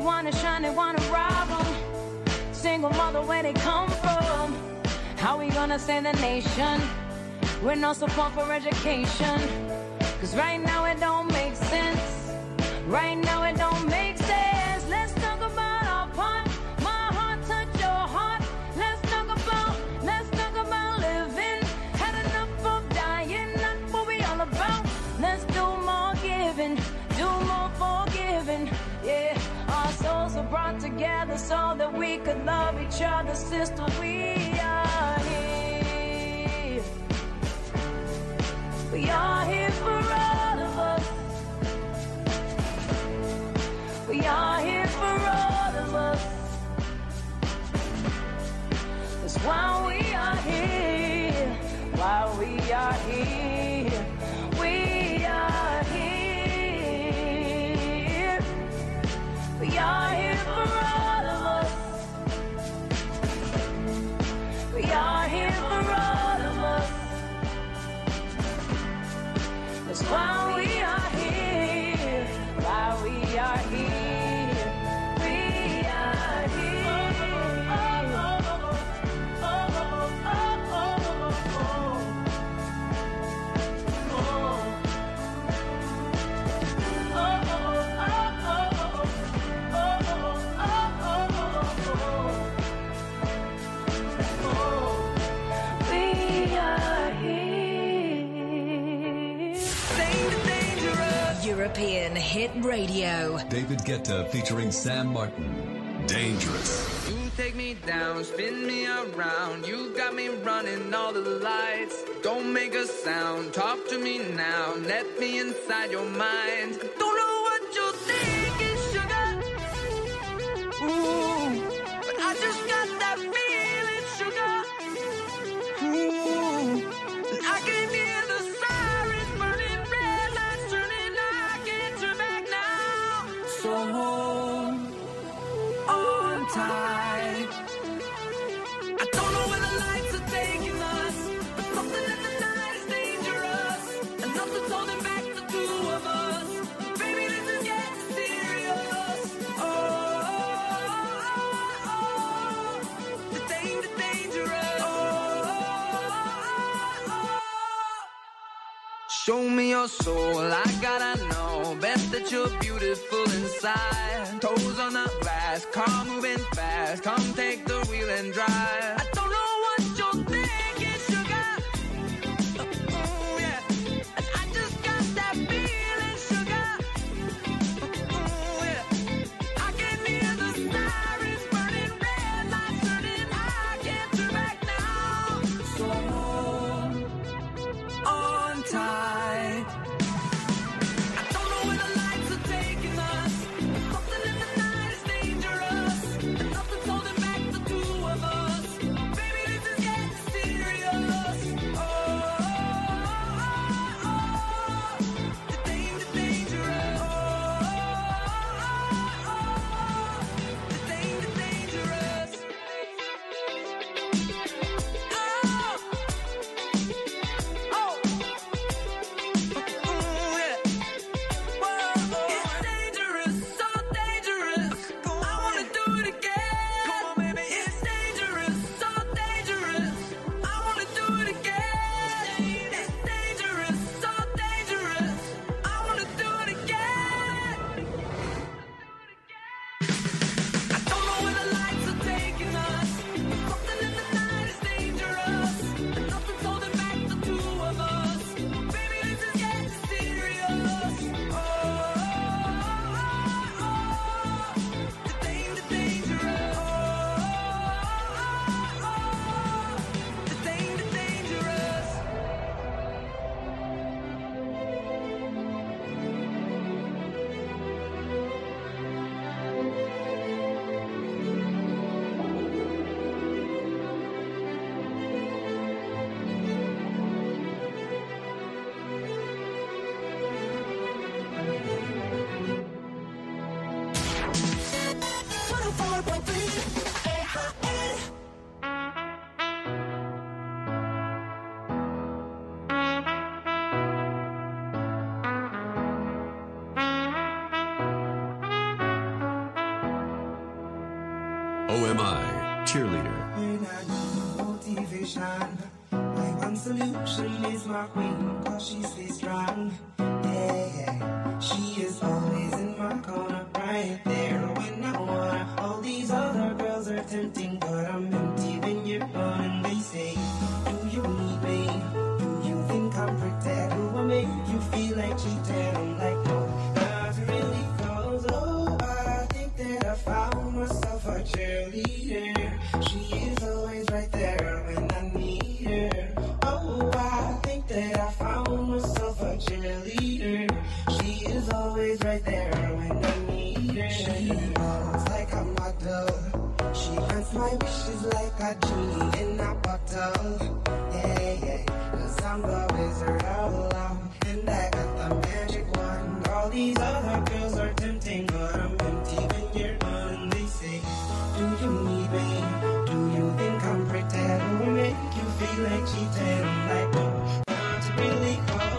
Wanna shine, they wanna rob them. Single mother, where they come from? How we gonna save the nation? We're not no support for education. Cause right now it don't make sense. Right now it don't so that we could love each other, sister. We are here. We are here. European Hit Radio. David Guetta featuring Sam Martin. Dangerous. You take me down, spin me around. You got me running all the lights. Don't make a sound, talk to me now. Let me inside your mind. Don't your soul, I gotta know best that you're beautiful inside. Toes on the glass, car moving fast, come take the wheel and drive. I'm Purple Beach. Walks like a model. She grants my wishes like a genie in a bottle. Yeah, yeah. Cause I'm the wizard of love. And I got the magic wand. All these other girls are tempting, but I'm empty when you're gone. They say, Do you need me? Do you think I'm pretty? Do I make you feel like cheating? I'm like, no, not really. Cause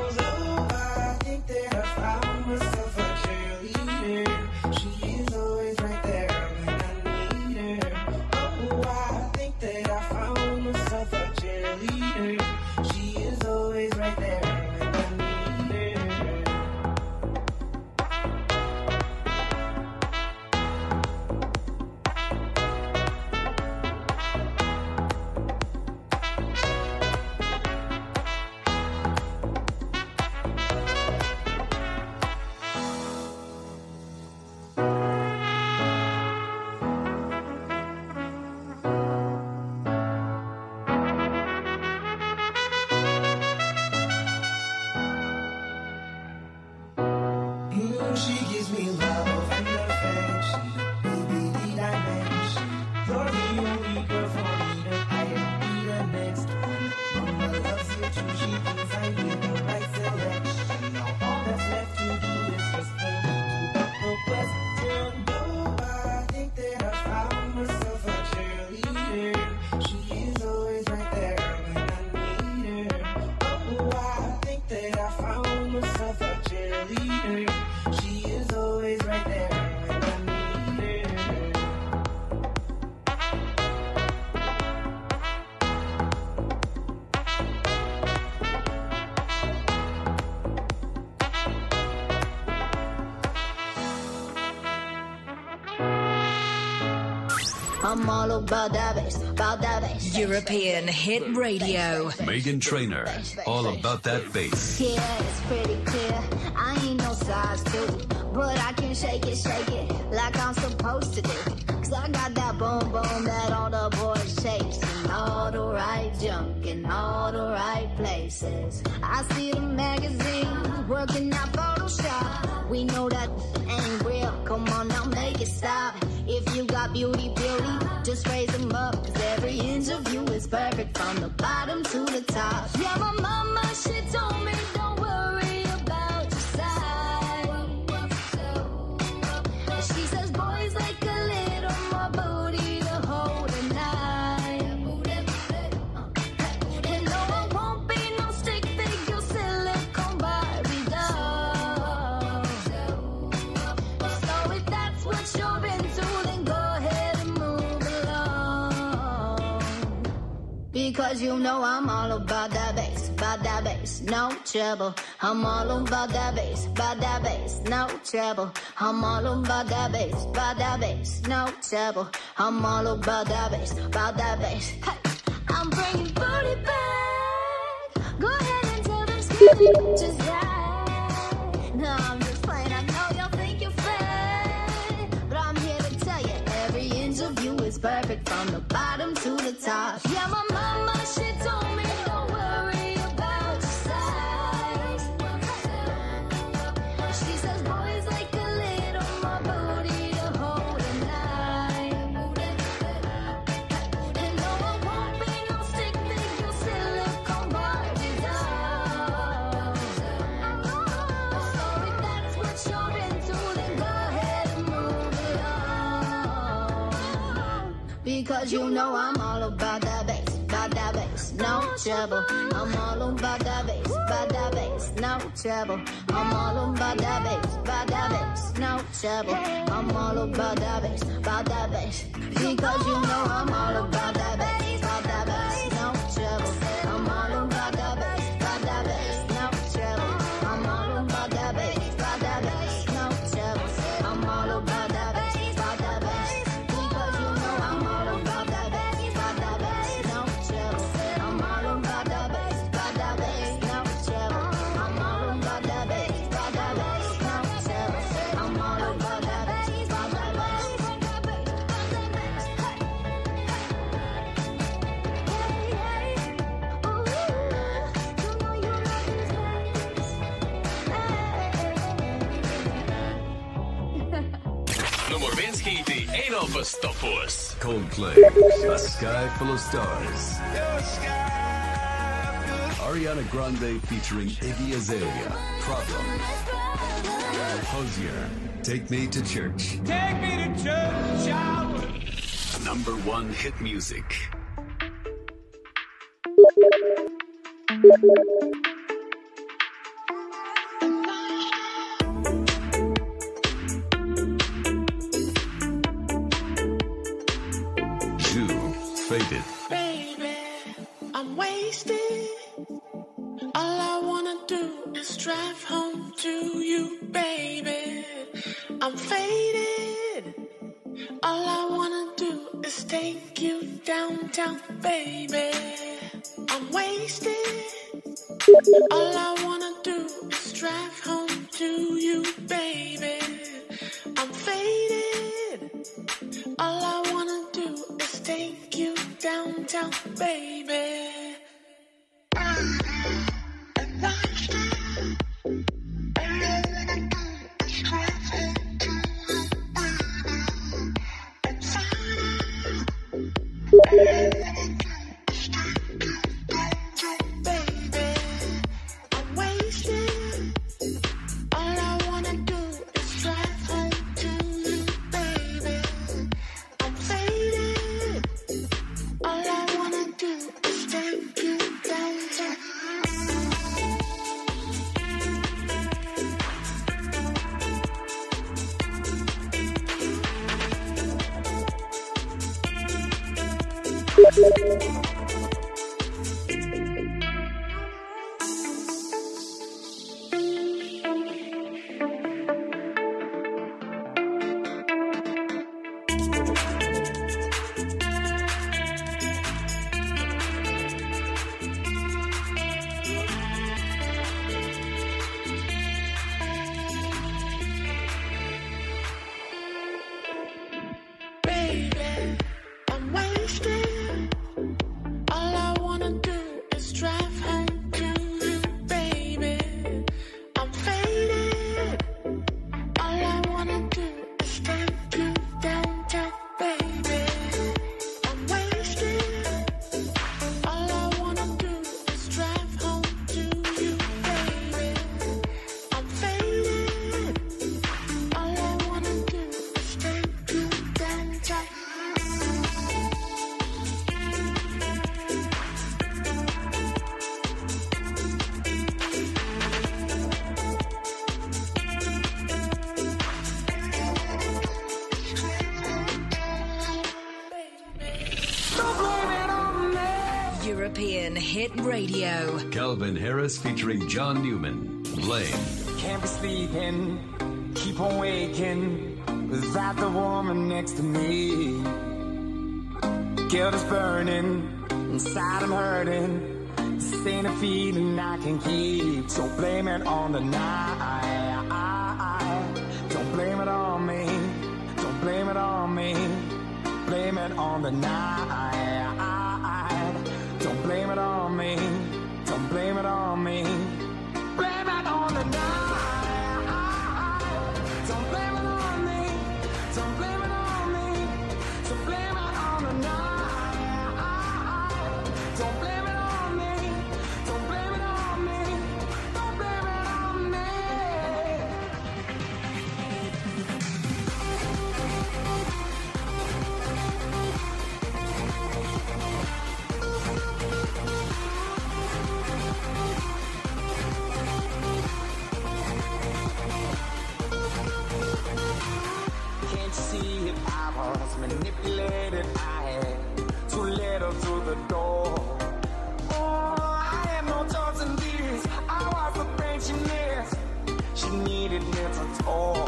European Hit Radio. Meghan Trainor, all about that bass. Yeah, it's pretty clear. I ain't no size two, but I can shake it, shake it like I'm supposed to do. Cause I got that boom boom that all the boys chase. And all the right junk in all the right places. I see the magazine working out Photoshop. We know that bottom Because you know I'm all about that bass, about that bass, no trouble. I'm all about that bass, about that bass, no trouble. I'm all about that bass, about that bass, no trouble. I'm all about that bass, about that bass. Hey, I'm bringing booty back. Go ahead and tell them skinny bitches that. No, I'm just playing. I know y'all think you're fat, but I'm here to tell you every inch of you is perfect from the bottom to the top. Because you know I'm all about that bass, about that bass, no trouble. I'm all about that bass, about that bass, no trouble. I'm all about that bass, about that bass, no trouble. I'm all about that bass, about that bass. Because you know I'm all about that bass, Octopus. Coldplay. A Sky Full of Stars. Ariana Grande featuring Iggy Azalea. Problem. Hozier. Take me to church. Take me to church. Number one hit music. All I want show. Calvin Harris featuring John Newman. Blame. Can't be sleeping, keep on waking without the woman next to me. Guilt is burning, inside I'm hurting. This ain't a feeling I can keep, so blame it on the night. Don't blame it on me, don't blame it on me, blame it on the night. can't see if I was manipulated. I had too little her through the door. Oh, I had no choice in this. I was a pensionist. She needed mental toll.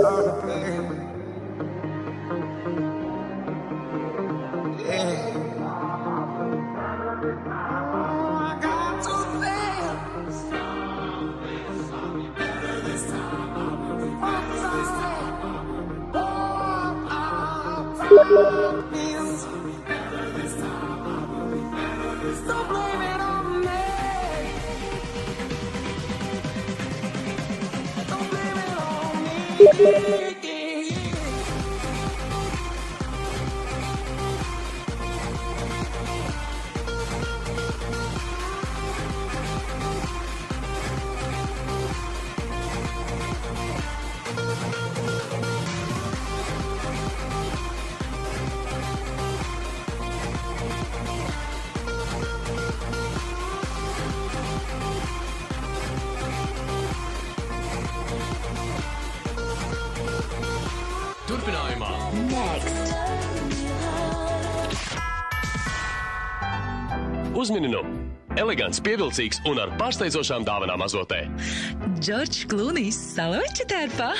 Playing. Yeah. Uzmini nu! Elegants, pievilcīgs un ar pārsteidzošām dāvanām azotē. Džordžs Klūnijs salveči tērpā.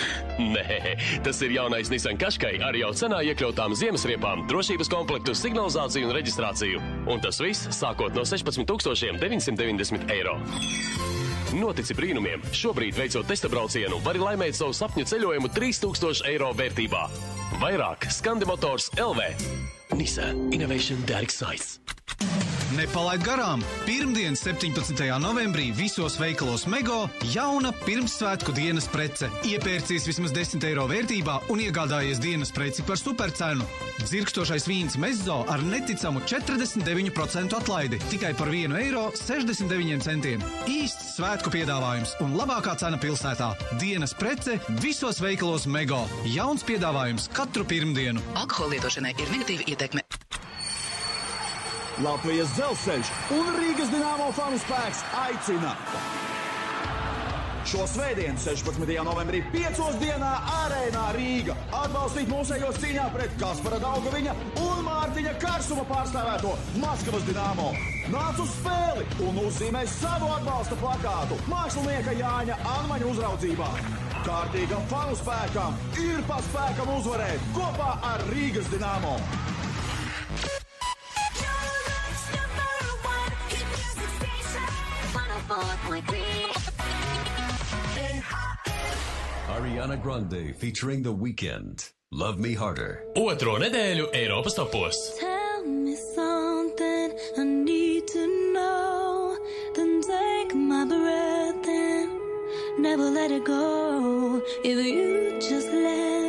Nē, tas ir jaunais Nissan Qashqai ar jau cenā iekļautām ziemesriepām, drošības komplektu, signalizāciju un reģistrāciju. Un tas viss sākot no 16,990 eiro. Notici brīnumiem! Šobrīd, veicot testa braucienu, vari laimēt savu sapņu ceļojumu 3000 eiro vērtībā. Vairāk Skandi Motors LV. Nissan Innovation that excites. Nepalaid garām! Pirmdien, 17. novembrī, visos veikalos Mego jauna pirmssvētku dienas prece. Iepērcies vismaz 10 eiro vērtībā un iegādājies dienas preci par supercenu. Dzirkstošais vīns Mezzo ar neticamu 49% atlaidi tikai par 1 eiro 69 centiem. Īsts svētku piedāvājums un labākā cena pilsētā. Dienas prece visos veikalos Mego. Jauns piedāvājums katru pirmdienu. Alkohola lietošanai ir negatīva ietekme. Latvijas dzelzceļš un Rīgas dīnāmo fanu spēks aicina. Šo svētdienu, 16. novembrī, 5. dienā arēnā Rīga atbalstīt mūsējos cīņā pret Kaspara Daugaviņa un Mārtiņa Karsuma pārstāvēto Maskavas dīnāmo. Nāc uz spēli un uzzīmē savu atbalsta plakātu mākslinieka Jāņa Anmaņa uzraudzībā. Kārtīgam fanu spēkam ir pa spēkam uzvarēt kopā ar Rīgas dīnāmo. Ariana Grande featuring The Weeknd. Love Me Harder. Otro nedēļu Eiropas topos. Tell me something I need to know. Then take my breath and never let it go. If you just let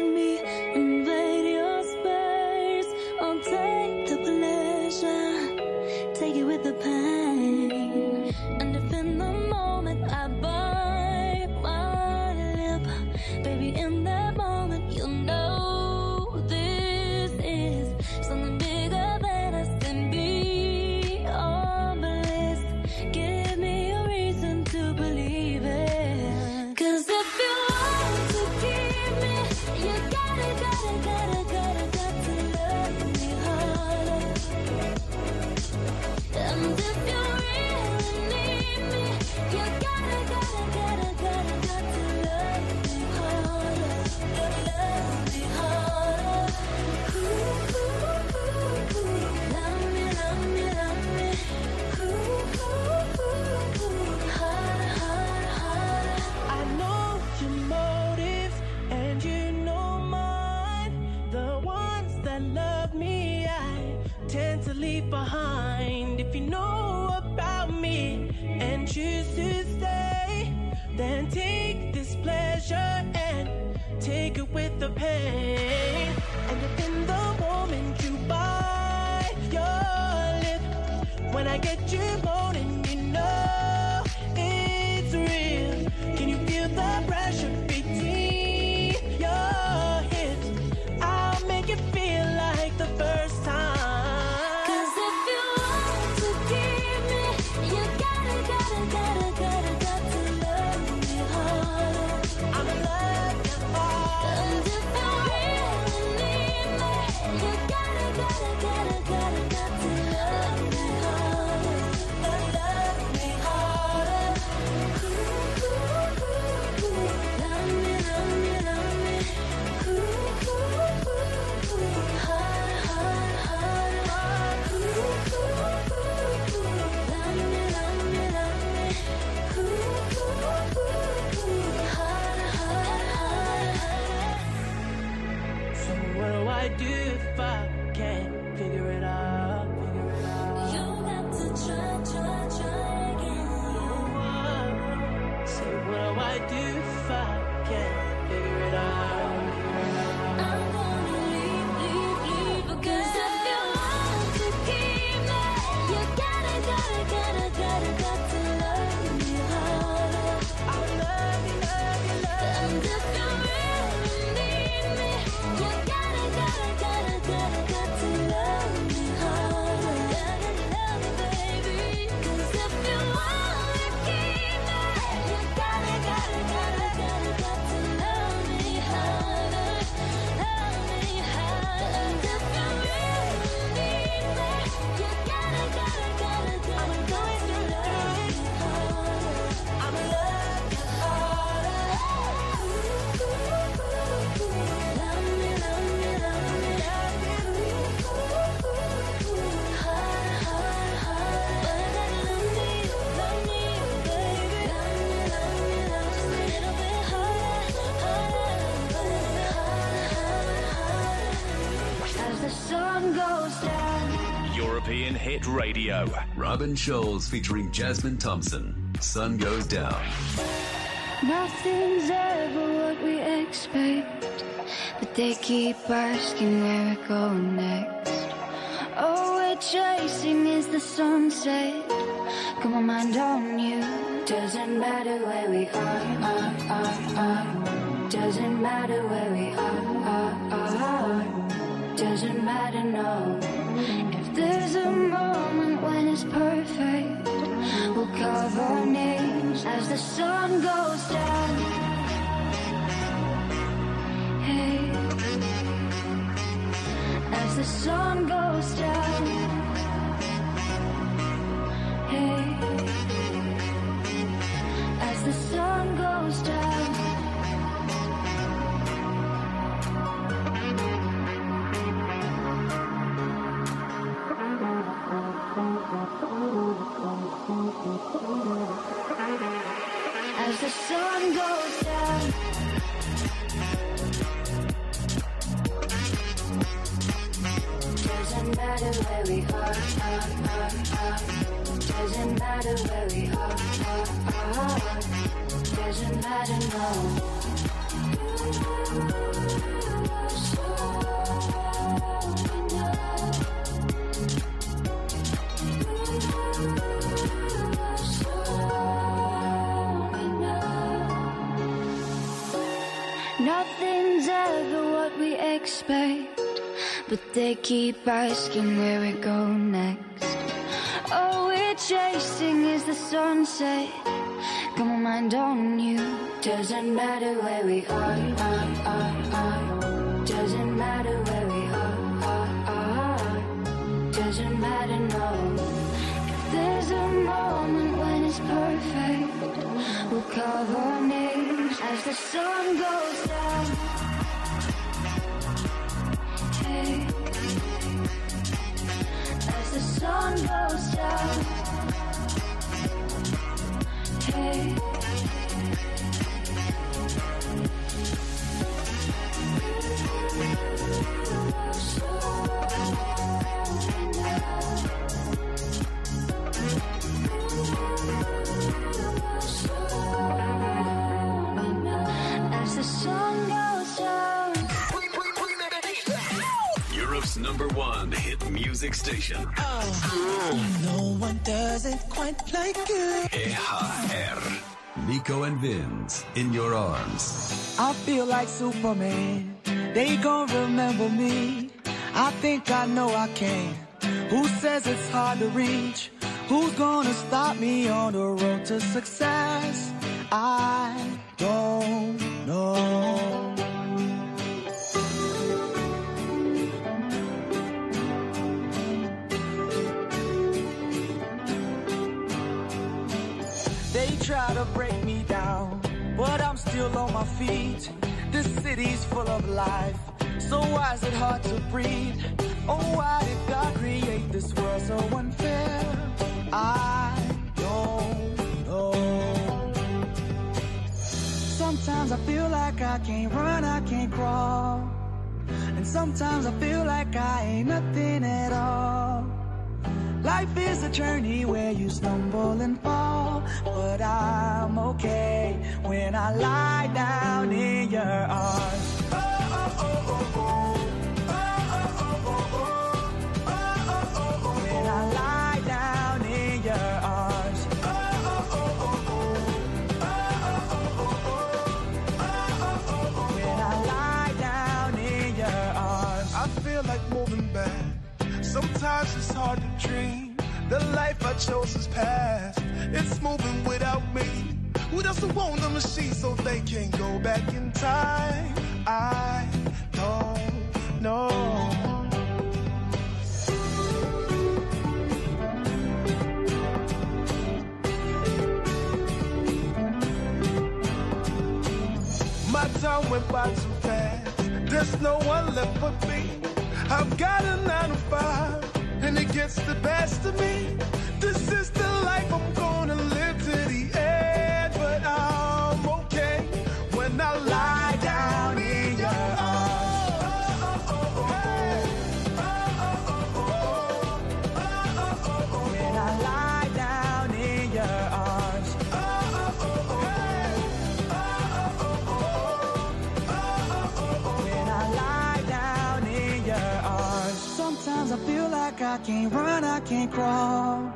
Radio. Robin Schulz featuring Jasmine Thompson. Sun goes down. Nothing's ever what we expect, but they keep asking where we're going next. All we're chasing is the sunset. Got my mind on you. Doesn't matter where we are, are, are, are. Doesn't matter where we are, are, are. Doesn't matter, no. The sun goes down. Hey, as the sun goes down. Expect, but they keep asking where we go next. All we're chasing is the sunset. Got my mind on you. Doesn't matter where we are, are, are, are. Doesn't matter where we are, are, are. Doesn't matter, no. If there's a moment when it's perfect, we'll carve our names as the sun goes down. The sun goes down. Hey. Music station. Oh. No one does it quite like you. EHR. Nico and Vinz in your arms. I feel like Superman. They gon' remember me. I think I know I can. Who says it's hard to reach? Who's gonna stop me on the road to success? I feet. This city's full of life, so why is it hard to breathe? Oh, why did God create this world so unfair? I don't know. Sometimes I feel like I can't run, I can't crawl. And sometimes I feel like I ain't nothing at all. Life is a journey where you stumble and fall, but I'm okay when I lie down in your arms. Oh, oh, oh, oh, oh. When I lie down in your arms. When I lie down in your arms. I feel like moving back. Sometimes it's hard to dream. The life I chose is past. It's moving without me. Who doesn't want a machine so they can go back in time? I don't know. My time went by too fast. There's no one left but me. I've got a nine to five, and it gets the best of me. This is the life I'm can't run, I can't crawl.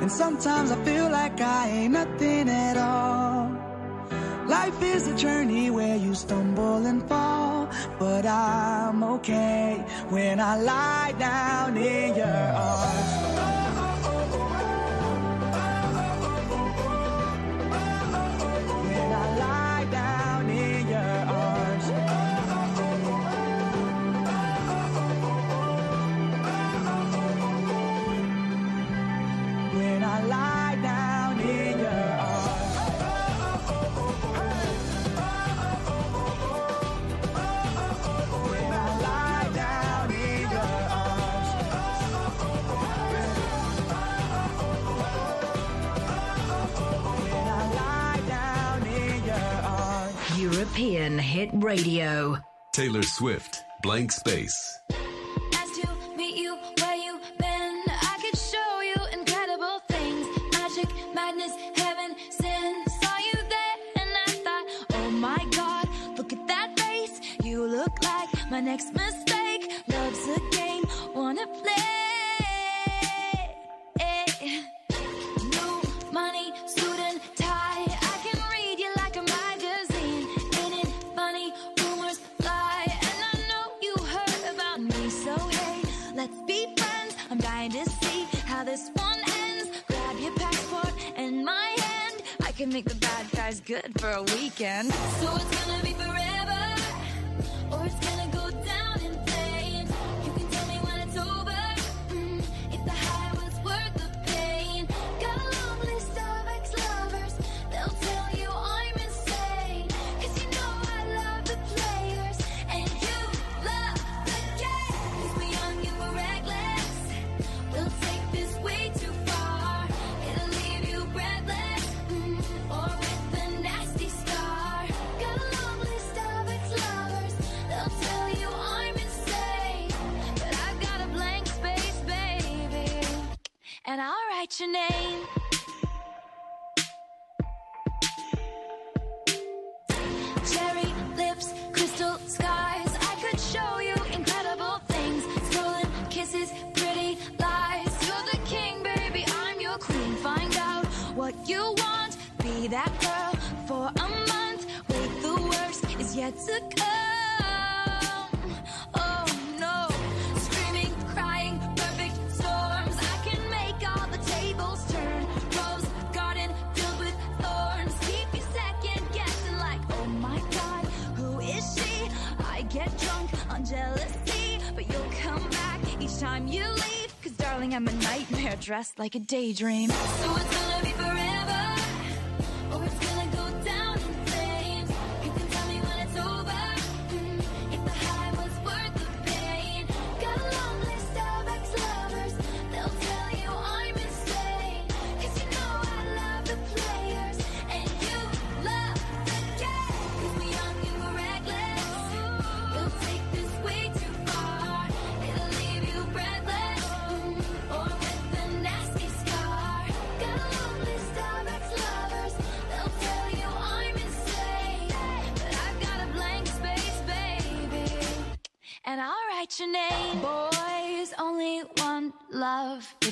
And sometimes I feel like I ain't nothing at all. Life is a journey where you stumble and fall. But I'm okay when I lie down in your arms. Hit Radio. Taylor Swift, Blank Space. Good for a weekend. So it's gonna be forever, That girl for a month. Wait, the worst is yet to come. Oh no. Screaming, crying, perfect storms. I can make all the tables turn. Rose garden filled with thorns. Keep you second guessing, like, oh my god, who is she? I get drunk on jealousy, but you'll come back each time you leave. Cause darling, I'm a nightmare dressed like a daydream. So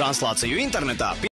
Translāciju internetā